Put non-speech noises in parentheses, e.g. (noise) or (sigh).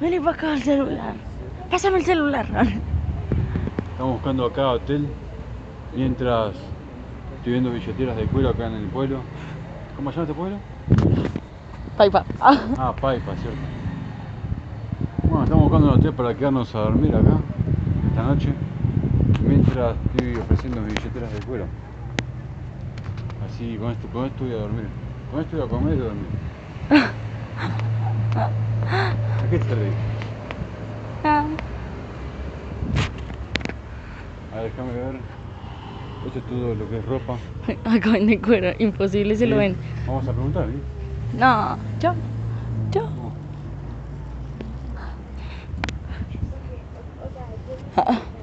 Vení para acá el celular. Pásame el celular. Estamos buscando acá hotel mientras estoy viendo billeteras de cuero acá en el pueblo. ¿Cómo se llama este pueblo? Paipa. Ah. Paipa, cierto. Bueno, estamos buscando un hotel para quedarnos a dormir acá esta noche mientras estoy ofreciendo mis billeteras de cuero. Así con esto, con esto voy a dormir. Con esto voy a comer y a dormir. (laughs) ¿A qué te reís? Ah. A ver, déjame ver. Esto es todo lo que es ropa. (laughs) Acá venden cuero. Imposible se lo Sí. ven. Vamos a preguntar, ¿sí? No. Yo. Yo. No. Ah. (laughs)